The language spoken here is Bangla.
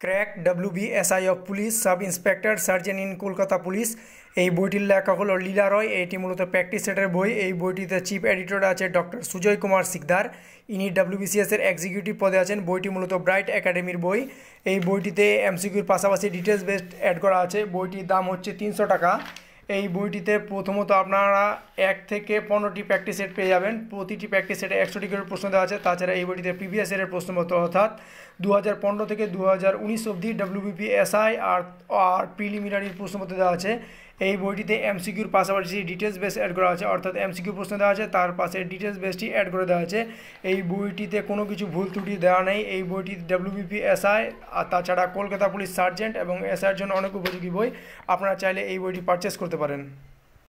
Crack WB SI of police sub inspector sergeant in Kolkata police এই বইটির লেখা হলো লীলা রয়। এটি মূলত প্র্যাকটিস সেটের বই। এই বইটিতে চিফ এডিটর আছে ডক্টর সুজয় কুমার সিকদার। ইনি ডাব্লিউবিসিএসের এক্সিকিউটিভ পদে আছেন। বইটি মূলত ব্রাইট একাডেমির বই। এই বইটিতে এমসিকিউর পাশাপাশি ডিটেলস বেসড অ্যাড করা আছে। বইটির দাম হচ্ছে তিনশো টাকা। এই বইটিতে প্রথমত আপনারা এক থেকে পনেরোটি প্র্যাকটিস সেট পেয়ে যাবেন। প্রতিটি প্র্যাকটিস সেটে একশোটি করে প্রশ্ন দেওয়া আছে। তাছাড়া এই বইটিতে প্রিভিয়াস ইয়ারের প্রশ্নপত্র, অর্থাৎ দু হাজার পনেরো থেকে দু হাজার উনিশ অবধি ডাব্লিউবিপি এসআই আর আর প্রিলিমিনারির প্রশ্নপত্র দেওয়া আছে। এই বইটিতে এমসিকিউর পাশাপাশি ডিটেলস বেস অ্যাড করা আছে, অর্থাৎ এমসিকিউ প্রশ্ন দেওয়া আছে, তার পাশে ডিটেলস বেসটি অ্যাড করে দেওয়া আছে। এই বইটিতে কোনো কিছু ভুল ত্রুটি দেওয়া নেই। এই বইটি ডাব্লিউবিপি এসআই আর তাছাড়া কলকাতা পুলিশ সার্জেন্ট এবং এসআইয়ের জন্য অনেক উপযোগী বই। আপনারা চাইলে এই বইটি পারচেস করতে পারেন।